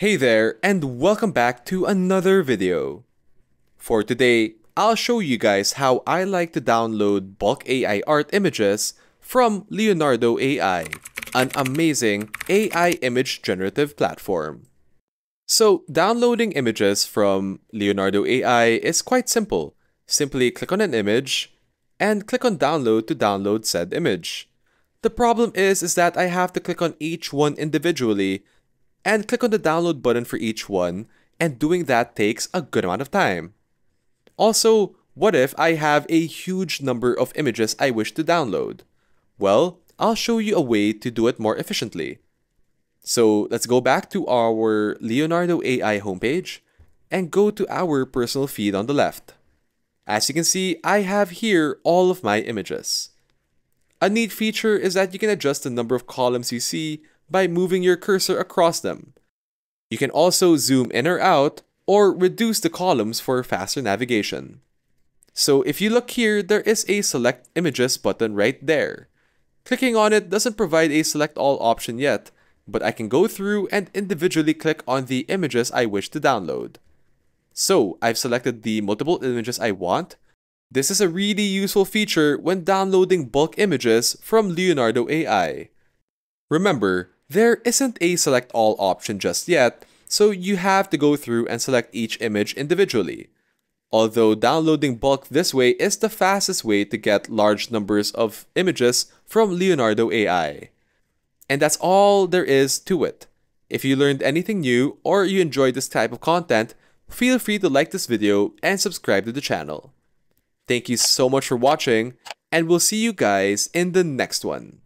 Hey there, and welcome back to another video. For today, I'll show you guys how I like to download bulk AI art images from Leonardo AI, an amazing AI image generative platform. So, downloading images from Leonardo AI is quite simple. Simply click on an image and click on download to download said image. The problem is, is that I have to click on each one individually and click on the download button for each one, and doing that takes a good amount of time. Also, what if I have a huge number of images I wish to download? Well, I'll show you a way to do it more efficiently. So let's go back to our Leonardo AI homepage and go to our personal feed on the left. As you can see, I have here all of my images. A neat feature is that you can adjust the number of columns you see by moving your cursor across them. You can also zoom in or out or reduce the columns for faster navigation. So if you look here, there is a select images button right there. Clicking on it doesn't provide a select all option yet, but I can go through and individually click on the images I wish to download. So I've selected the multiple images I want. This is a really useful feature when downloading bulk images from Leonardo AI. Remember, there isn't a select all option just yet, so you have to go through and select each image individually. Although downloading bulk this way is the fastest way to get large numbers of images from Leonardo AI. And that's all there is to it. If you learned anything new or you enjoyed this type of content, feel free to like this video and subscribe to the channel. Thank you so much for watching, and we'll see you guys in the next one.